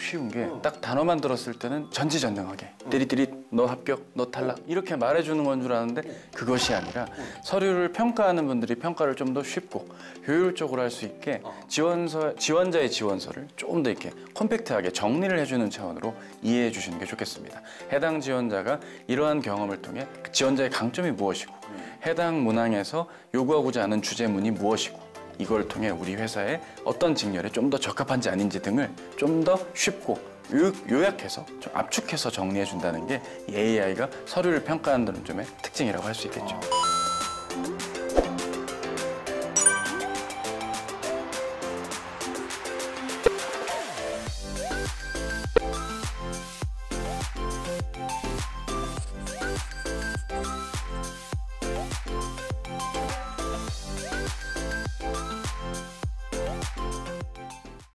쉬운 게 딱 단어만 들었을 때는 전지전능하게. 띠리띠리 너 합격, 너 탈락 이렇게 말해주는 건 줄 아는데 그것이 아니라 서류를 평가하는 분들이 평가를 좀 더 쉽고 효율적으로 할 수 있게 지원서 지원자의 지원서를 조금 더 이렇게 컴팩트하게 정리를 해주는 차원으로 이해해 주시는 게 좋겠습니다. 해당 지원자가 이러한 경험을 통해 그 지원자의 강점이 무엇이고 해당 문항에서 요구하고자 하는 주제문이 무엇이고 이걸 통해 우리 회사의 어떤 직렬에 좀 더 적합한지 아닌지 등을 좀 더 쉽고 요- 요약해서 좀 압축해서 정리해 준다는 게이 AI가 서류를 평가한다는 점의 특징이라고 할 수 있겠죠.